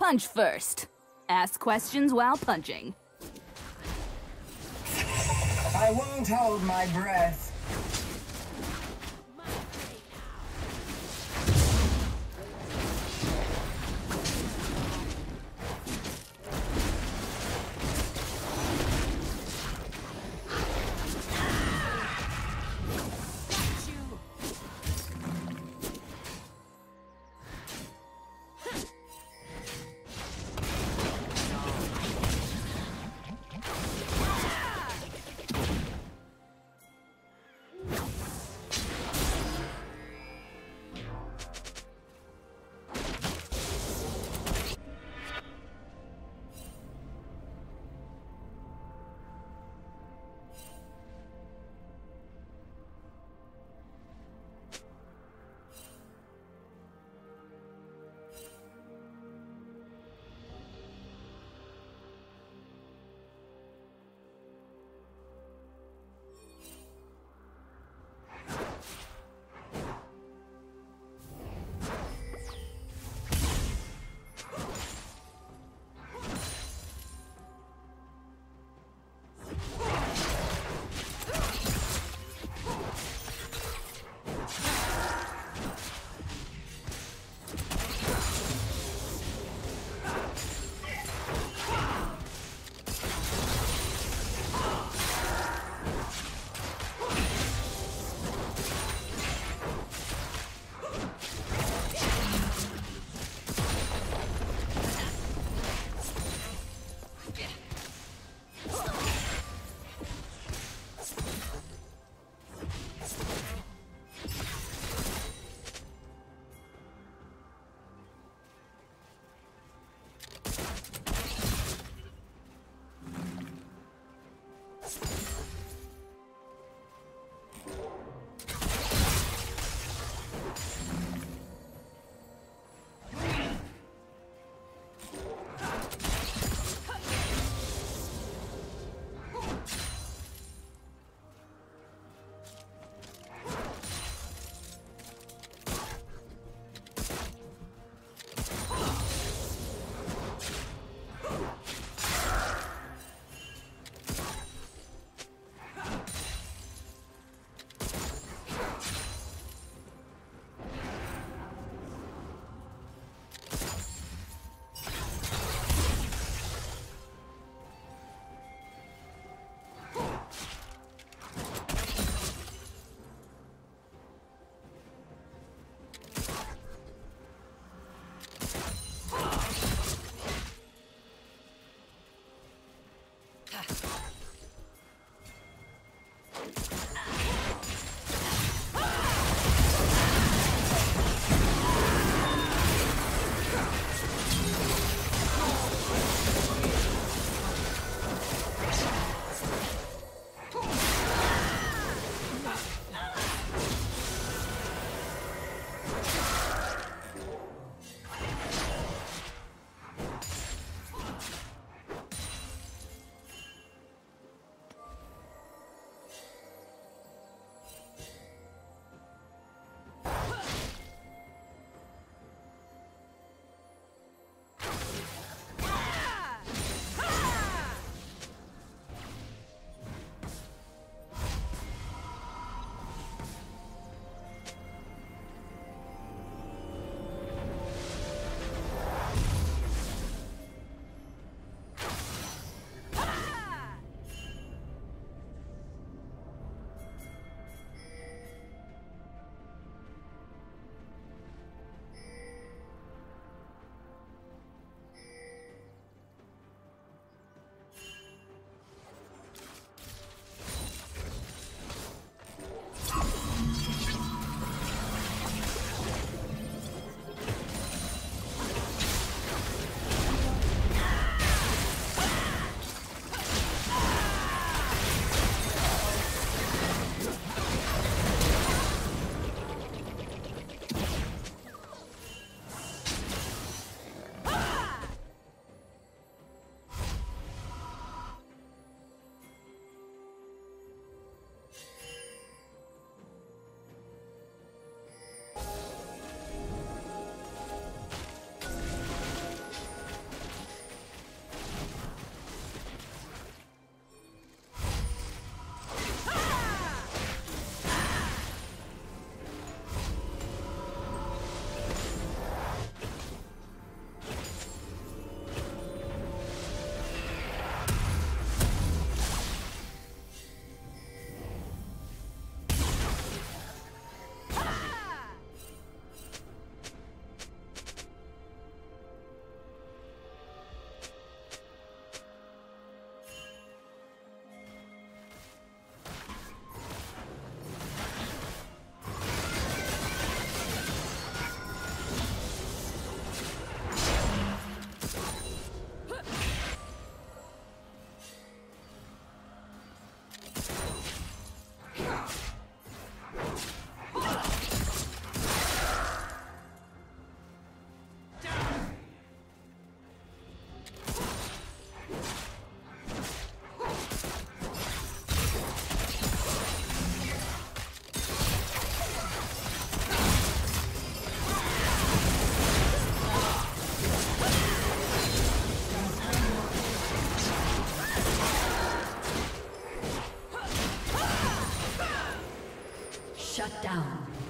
Punch first. Ask questions while punching. I won't hold my breath. Shut down.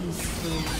Killing spree.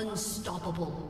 Unstoppable.